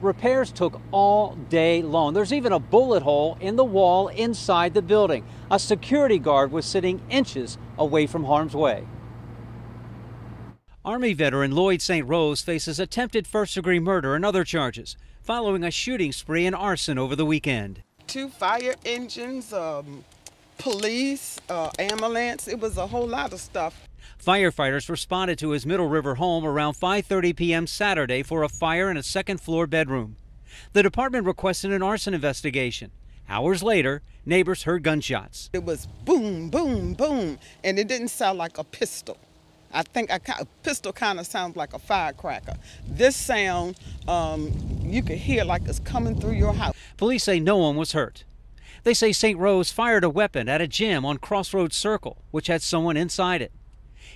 Repairs took all day long. There's even a bullet hole in the wall inside the building. A security guard was sitting inches away from harm's way. Army veteran Lloyd St. Rose faces attempted first degree murder and other charges following a shooting spree and arson over the weekend. Two fire engines, um, police, uh, ambulance. It was a whole lot of stuff. Firefighters responded to his Middle River home around 5:30 p.m. Saturday for a fire in a second floor bedroom. The department requested an arson investigation. Hours later, neighbors heard gunshots. It was boom, boom, boom, and it didn't sound like a pistol. I think a pistol kind of sounds like a firecracker. This sound, um, you could hear like it's coming through your house. Police say no one was hurt. They say St. Rose fired a weapon at a gym on Crossroads Circle, which had someone inside it.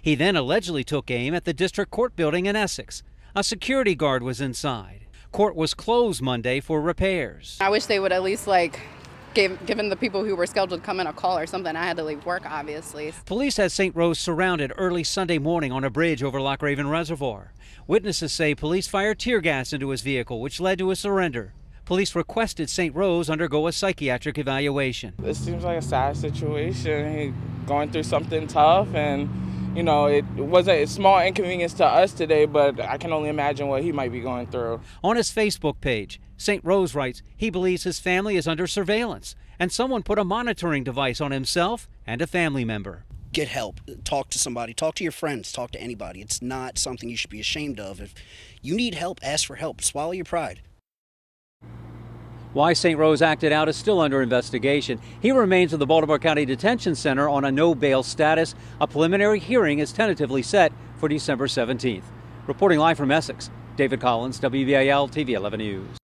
He then allegedly took aim at the district court building in Essex. A security guard was inside. Court was closed Monday for repairs. I wish they would at least like gave, given the people who were scheduled to come in a call or something. I had to leave work, obviously. Police had St. Rose surrounded early Sunday morning on a bridge over Loch Raven Reservoir. Witnesses say police fired tear gas into his vehicle, which led to a surrender. Police requested St. Rose undergo a psychiatric evaluation. It seems like a sad situation. He going through something tough and you know, it was a small inconvenience to us today, but I can only imagine what he might be going through. On his Facebook page, St. Rose writes he believes his family is under surveillance and someone put a monitoring device on himself and a family member. Get help. Talk to somebody. Talk to your friends. Talk to anybody. It's not something you should be ashamed of. If you need help, ask for help. Swallow your pride. Why St. Rose acted out is still under investigation. He remains in the Baltimore County Detention Center on a no bail status. A preliminary hearing is tentatively set for December 17th. Reporting live from Essex, David Collins, WBAL TV 11 News.